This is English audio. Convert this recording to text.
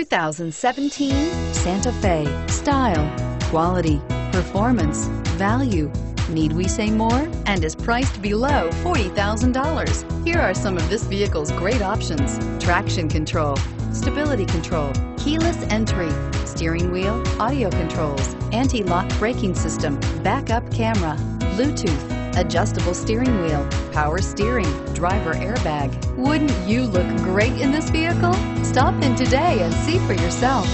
2017 Santa Fe. Style, quality, performance, value. Need we say more? And is priced below $40,000. Here are some of this vehicle's great options. Traction control, stability control, keyless entry, steering wheel, audio controls, anti-lock braking system, backup camera, Bluetooth, adjustable steering wheel, power steering, driver airbag. Wouldn't you look great in this vehicle? Stop in today and see for yourself.